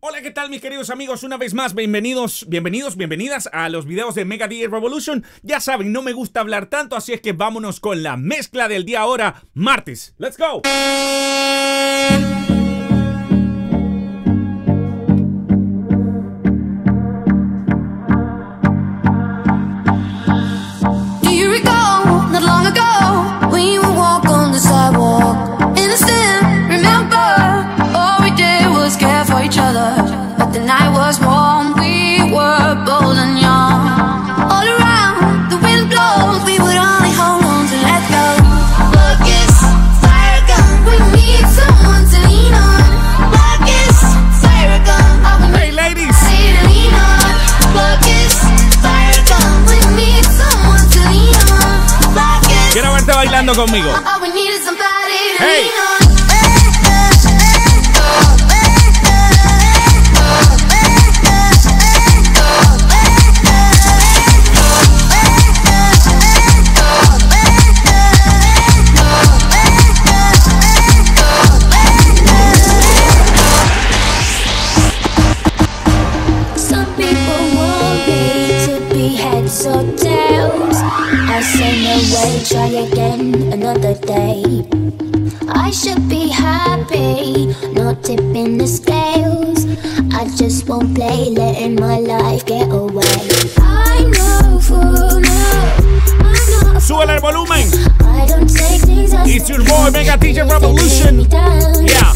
Hola, ¿qué tal mis queridos amigos? Una vez más, bienvenidos, bienvenidos, bienvenidas a los videos de Mega DJ Revolution. Ya saben, no me gusta hablar tanto, así es que vámonos con la mezcla del día ahora, martes. ¡Let's go! Conmigo. To be heads or tails. I say no way, try again another day. I should be happy, not tipping the scales. I just won't play, letting my life get away. I know for now, I'm not Súbele el volumen. I don't take things as It's your boy, Mega DJ Revolution. Yeah.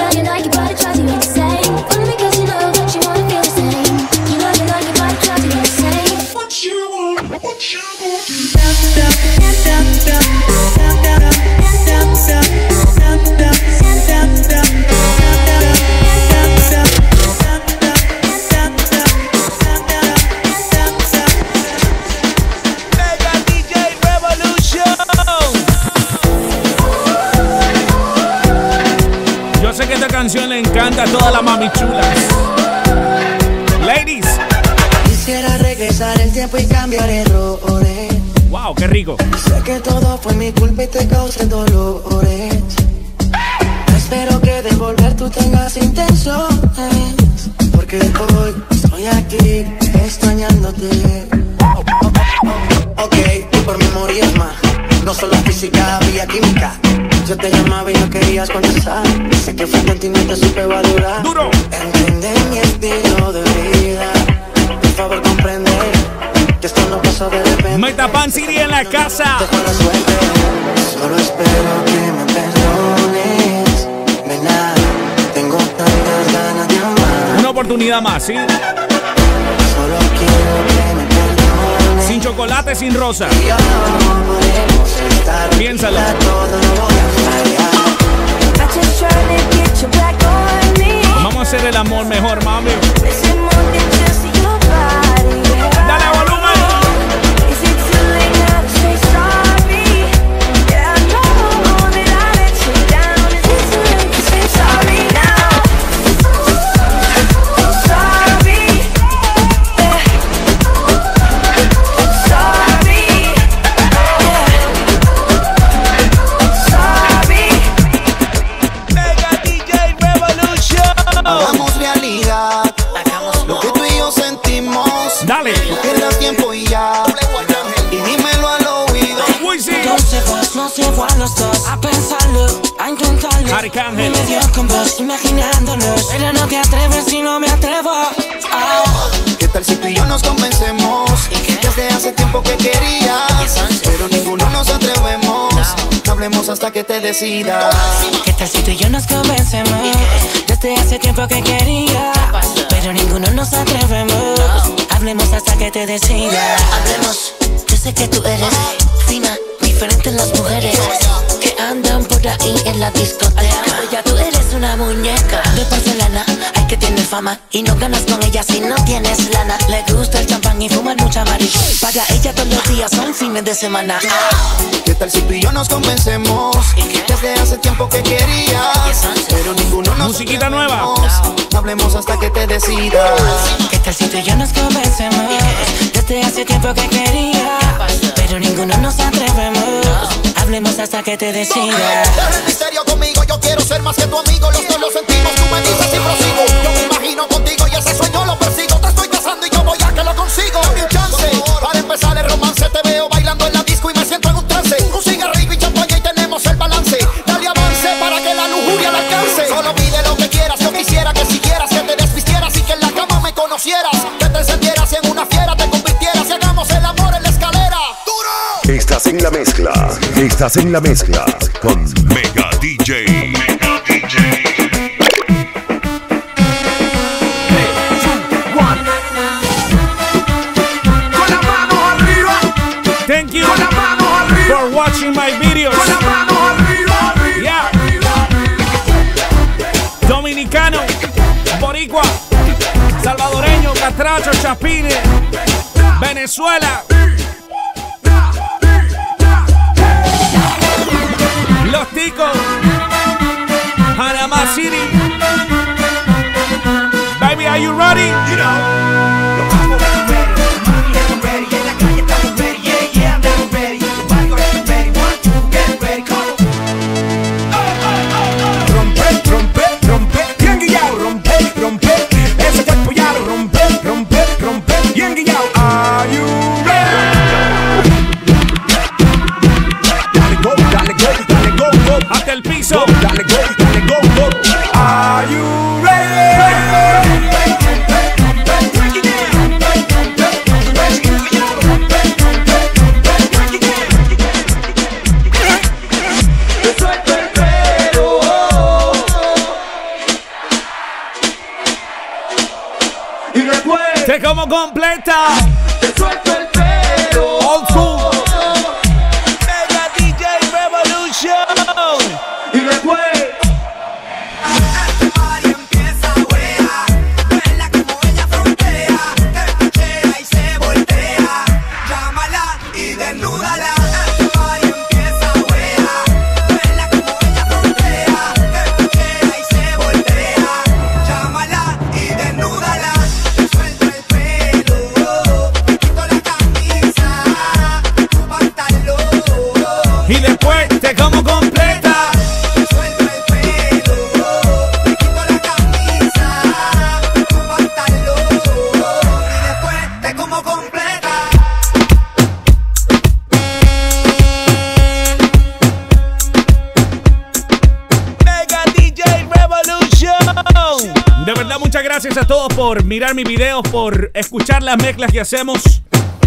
el tiempo y cambiar errores. wow, qué rico. Sé que todo fue mi culpa y te causé dolores. Espero que de volver tú tengas intenciones. Porque hoy estoy aquí extrañándote. Ok, tú por mi morías más. No solo física, había química. Yo te llamaba y no querías contestar. Sé que fue contigo y te supe valorar. Duro. Entiende mi estilo de Metapan City en la casa. Solo espero que me perdones. Nena, tengo tantas ganas de amar. Una oportunidad más, ¿sí? Solo quiero que me perdones. Sin chocolate, sin rosa. Ya no podemos estar. Piénsalo. Vamos a hacer el amor mejor, mami. Decidas. ¿Qué tal si tú y yo nos convencemos? Desde hace tiempo que quería Pero ninguno nos atrevemos Hablemos hasta que te decidas Hablemos, yo sé que tú eres fina Diferente en las mujeres Que andan por ahí en la discoteca Ya tú eres una muñeca fama Y no ganas con ella si no tienes lana Le gusta el champán y fumar mucha marihuana Para ella todos los días son fines de semana Ah, ¿Qué tal si tú y yo nos convencemos? Desde hace tiempo que querías, pero ninguno nos Musiquita nueva. atrevemos. Hablemos hasta que te decidas. ¿Qué tal si tú y yo nos convencemos? Desde hace tiempo que quería, pero ninguno nos atrevemos. Hablemos hasta que te decidas. Deja el misterio conmigo, yo quiero ser más que tu amigo. Los dos lo sentimos, tú me dices y imagino contigo y ese sueño lo persigo. Te estoy casando y yo voy a que lo consigo. Dame un chance para empezar el romance. Te veo bailando en la disco y me siento en un trance. Un cigarrillo y champaña y tenemos el balance. Dale avance para que la lujuria la alcance. Solo pide lo que quieras, yo quisiera que siguieras, que te desvistieras y que en la cama me conocieras. Que te encendieras y en una fiera te convirtieras y hagamos el amor en la escalera. ¡Duro! Estás en la mezcla. Estás en la mezcla con Mega my videos. con la mano arriba, arriba, Yeah. Dominicano, Boricua, Salvadoreño, Catracho, Chapines, Venezuela, Los Ticos, Panama City. Baby, are you ready? Rompe, te suelto el pelo. Por mirar mis videos, por escuchar las mezclas que hacemos.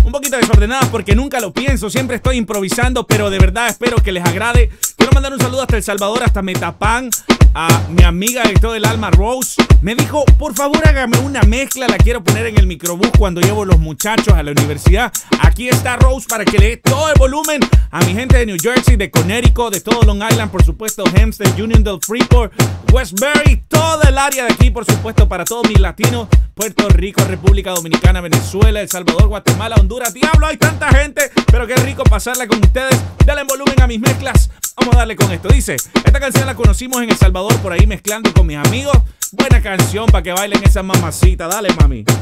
Un poquito desordenadas porque nunca lo pienso, siempre estoy improvisando, pero de verdad espero que les agrade. Quiero mandar un saludo hasta El Salvador, hasta Metapan, a mi amiga de todo el alma Rose. Me dijo, por favor hágame una mezcla, la quiero poner en el microbús cuando llevo los muchachos a la universidad. Aquí está Rose para que le dé todo el volumen a mi gente de New Jersey, de Connecticut, de todo Long Island, por supuesto, Hempstead, Uniondale, Freeport, Westbury, toda el área de aquí, por supuesto, para todos mis latinos, Puerto Rico, República Dominicana, Venezuela, El Salvador, Guatemala, Honduras. Diablo, hay tanta gente, pero qué rico pasarla con ustedes. Dale en volumen a mis mezclas. Vamos a darle con esto. Dice, esta canción la conocimos en El Salvador, por ahí mezclando con mis amigos. Buena canción para que bailen esa mamacita. Dale, mami. Llegó.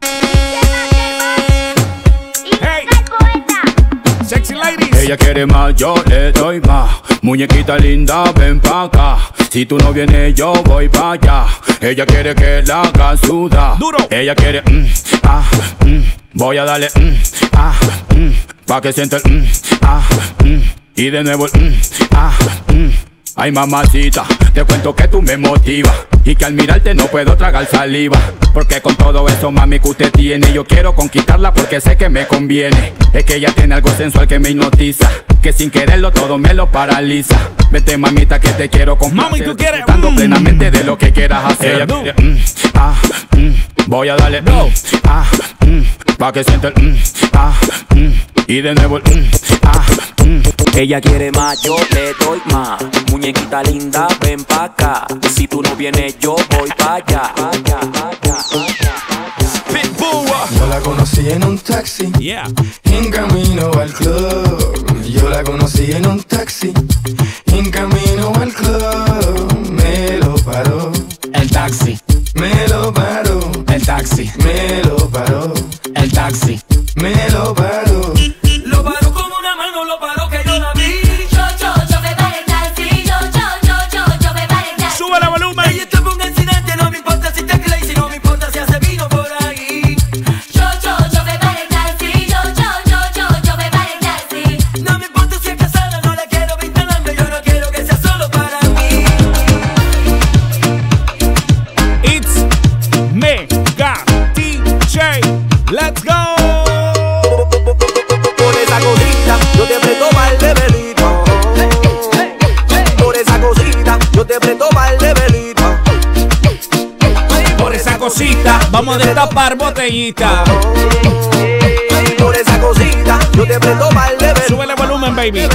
¿Quién más llegó? Sexy ladies. Ella quiere más, yo le doy más. Muñequita linda, ven pa' acá. Si tú no vienes, yo voy pa' allá. Ella quiere que la haga sudar. Duro. Ella quiere, mm, ah, mm. Voy a darle, mm, ah, mm. Pa' que sienta el, mm, ah, mm. Y de nuevo el, ah. Ay mamacita, te cuento que tú me motivas Y que al mirarte no puedo tragar saliva Porque con todo eso mami que usted tiene Yo quiero conquistarla porque sé que me conviene Es que ella tiene algo sensual que me hipnotiza Que sin quererlo todo me lo paraliza Vete mamita que te quiero complacer Mami, tú quieres, Disfrutando mm. plenamente de lo que quieras hacer Ella quiere, mm, ah, mm. Voy a darle, ah. Pa' que sienta el, ah. Y de nuevo el. Ella quiere más, yo le doy más. Muñequita linda, ven pa' acá. Si tú no vienes, yo voy pa' allá. Yo la conocí en un taxi, yeah. en camino al club. Yo la conocí en un taxi, en camino al club. Me lo paró. El taxi. Me lo paró. El taxi. Me lo paró. El taxi. Me lo paró. Destapar botellita. Por esa cosita, yo te presto mal de. Sube el volumen, baby.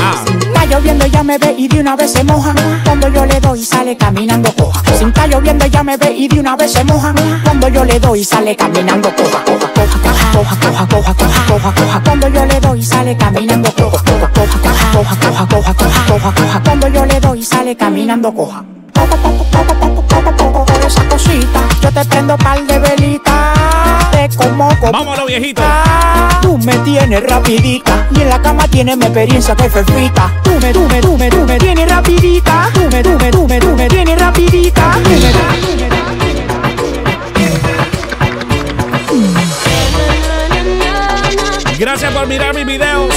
Ah. Está lloviendo, ya me ve y de una vez se moja. Cuando yo le doy, sale caminando coja. Si está lloviendo, ya me ve y de una vez se moja. Cuando yo le doy, sale caminando coja. Coja, coja, coja, coja, coja, coja, coja, coja. Cuando yo le doy, sale caminando coja. Coja, coja, coja, coja, coja, coja, coja, coja, coja. Cuando yo le doy, sale caminando coja. Por esa cosita, yo te prendo par de velitas. Te como a lo viejito. Tú me tienes rapidita y en la cama tienes mi experiencia que fefita. Tú me, tú me, tú me, tú me tienes rapidita. Tú me, tú me, tú me, tú me tienes rapidita. Gracias por mirar mis videos.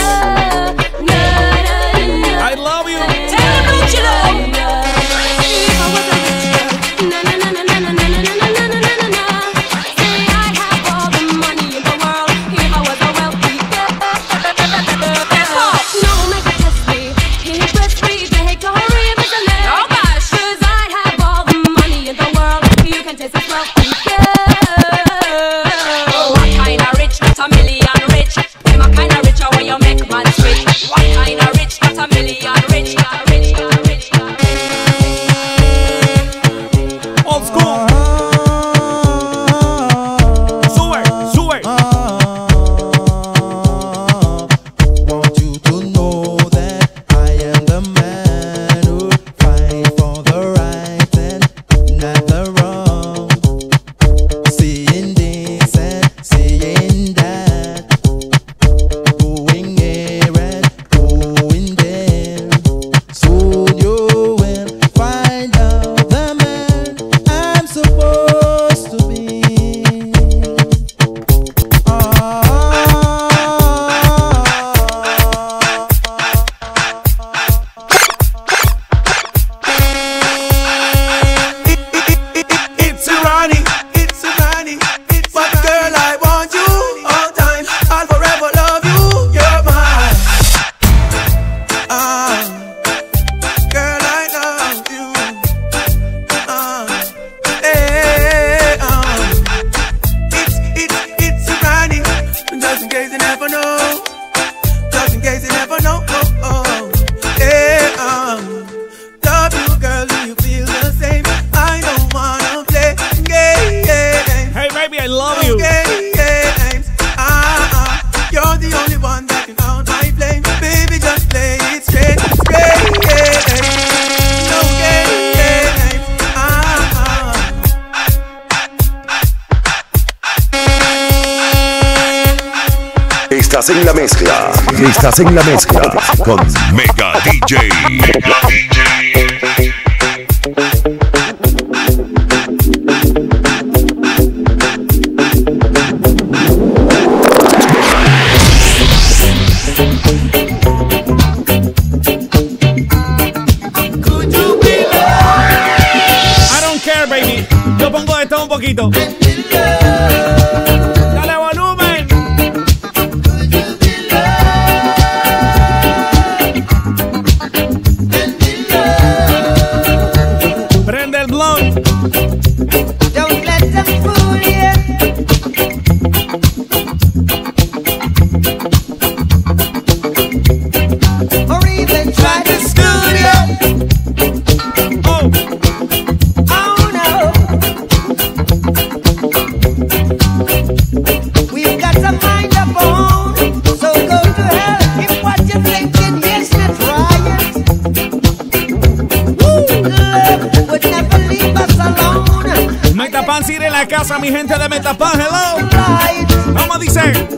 Estás en la mezcla. Estás en la mezcla con Mega DJ. Mega DJ. I don't care, baby. Yo pongo de todo un poquito. Mi gente de Metapán, hello. ¿Cómo dice?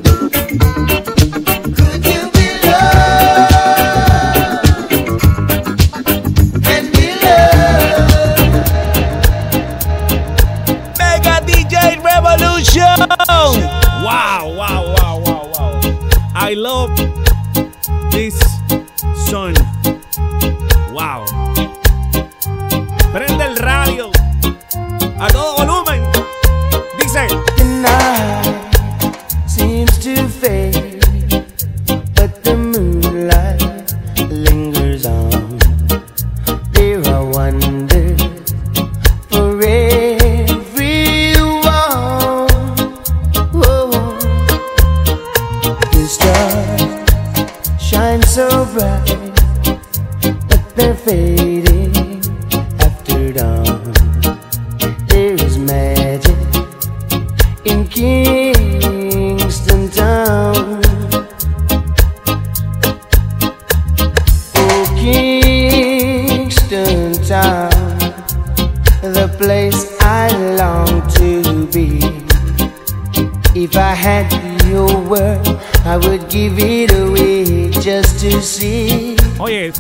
Oye,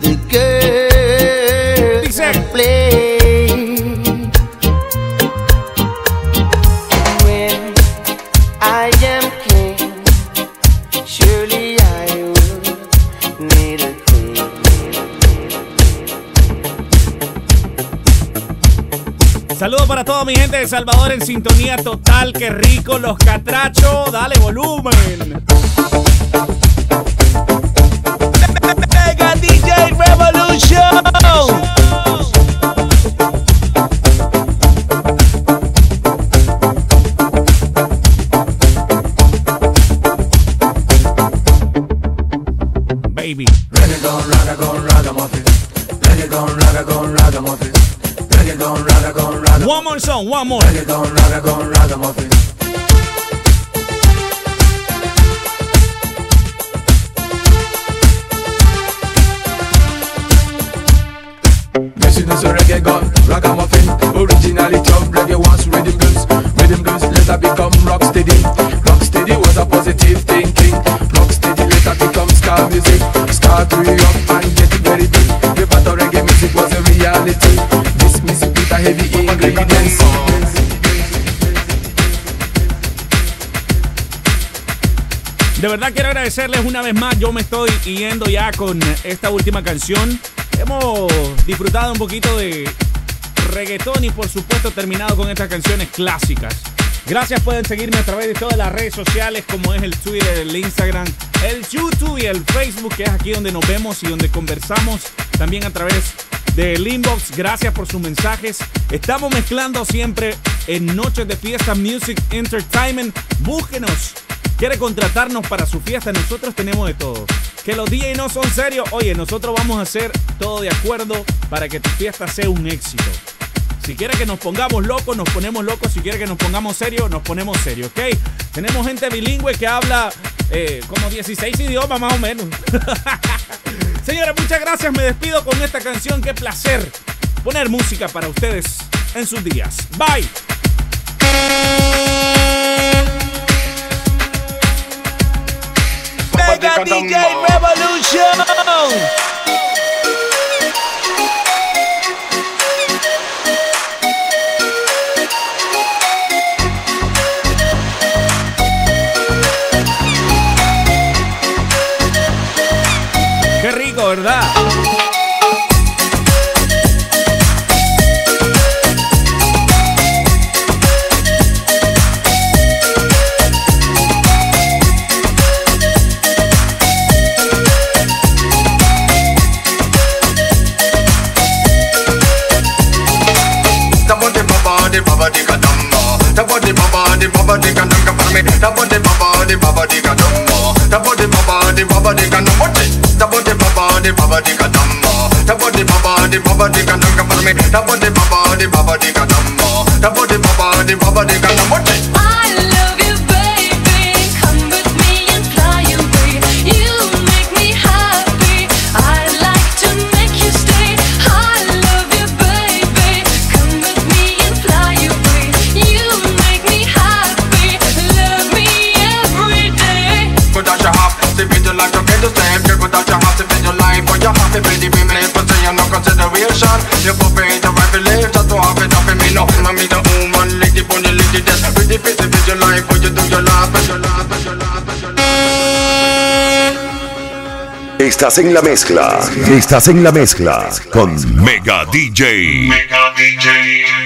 the that play. When I am king, surely I will need a Saludos para toda mi gente de Salvador en sintonía total. Qué rico los catrachos. Dale volumen. Baby. Reggaeton, ragagon, ragamuffin. Reggaeton, ragagon, ragamuffin. Reggaeton, ragagon, ragamuffin. One more song, one more. Reggaeton, ragagon, ragamuffin. A reggae gun, ragamuffin. Originally top reggae was rhythm blues. Rhythm blues later become rock steady. Rock steady was a positive thinking. Rock steady later become ska music. Ska grew up and get very big. The battle reggae music was a reality. This music with a heavy ingredients. De verdad quiero agradecerles una vez más. Yo me estoy yendo ya con esta última canción. Disfrutado un poquito de reggaetón y por supuesto terminado con estas canciones clásicas. Gracias, pueden seguirme a través de todas las redes sociales como es el Twitter, el Instagram, el YouTube y el Facebook, que es aquí donde nos vemos y donde conversamos. También a través del inbox. Gracias por sus mensajes. Estamos mezclando siempre en Noches de Fiesta Music Entertainment. Búsquenos. ¿Quiere contratarnos para su fiesta? Nosotros tenemos de todo. Que los DJ no son serios. Oye, nosotros vamos a hacer todo de acuerdo para que tu fiesta sea un éxito. Si quiere que nos pongamos locos, nos ponemos locos. Si quiere que nos pongamos serios, nos ponemos serios, ¿ok? Tenemos gente bilingüe que habla eh, como 16 idiomas más o menos. Señores, muchas gracias. Me despido con esta canción. Qué placer poner música para ustedes en sus días. Bye. Mega DJ Revolution. Qué rico, ¿verdad? Tabodi baba di di kadamba. Tabodi baba di baba di kadamba me. Tabodi baba di baba di kadamba. Tabodi baba di baba di kadamba. Estás en la mezcla. Estás en la mezcla con Mega DJ. Mega DJ.